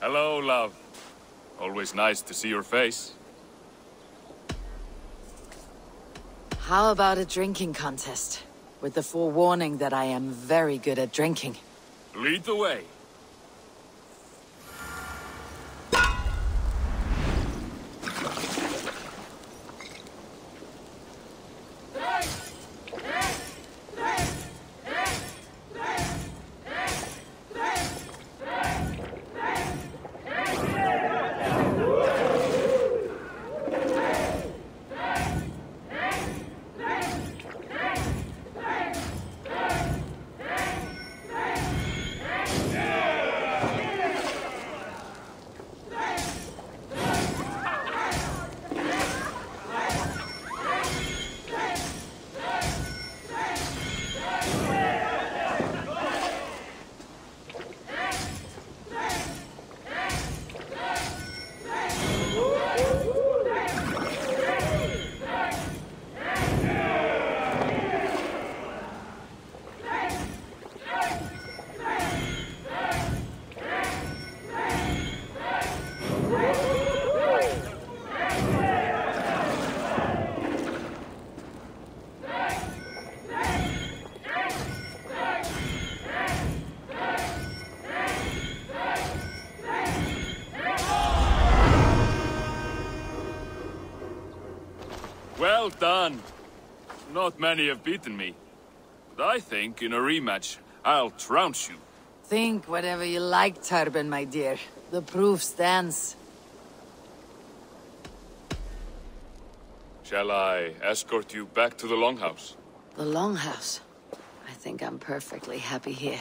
Hello, love. Always nice to see your face. How about a drinking contest? With the forewarning that I am very good at drinking. Lead the way. Well done. Not many have beaten me. But I think in a rematch, I'll trounce you. Think whatever you like, Tarben, my dear. The proof stands. Shall I escort you back to the Longhouse? The Longhouse. I think I'm perfectly happy here.